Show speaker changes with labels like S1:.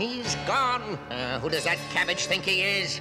S1: he's gone. Uh, who does that cabbage think he is?